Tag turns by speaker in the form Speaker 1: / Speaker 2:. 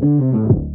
Speaker 1: Mm-hmm.